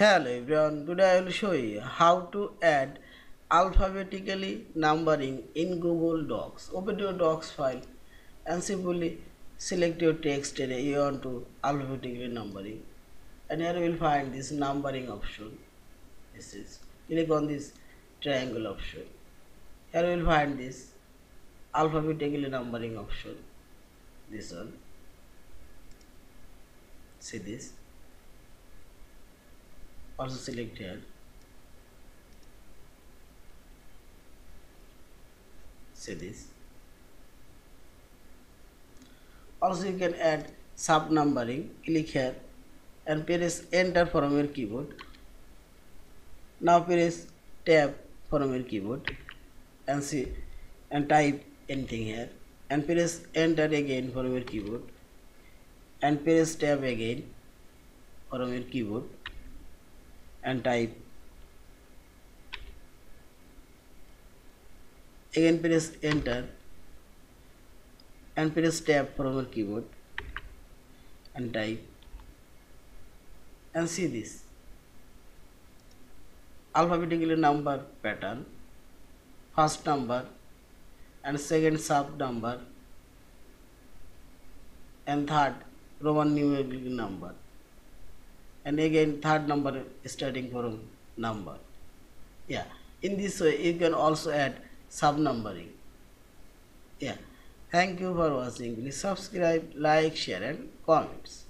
Hello everyone, today I will show you how to add alphabetically numbering in Google Docs. Open your Docs file and simply select your text area you want to alphabetically numbering and here you will find this numbering option. This is click on this triangle option. Here you will find this alphabetically numbering option. This one. See this also select here say this. Also you can add sub numbering click here and press enter from your keyboard. Now press tab from your keyboard and see and type anything here. And press enter again from your keyboard. And press tab again from your keyboard and type. Again press enter and press tab from your keyboard and type and see this. Alphabetically number pattern first number and second sub number and third roman numeric number and again third number starting from number. Yeah. In this way you can also add sub numbering yeah. Thank you for watching. Please subscribe like share and comments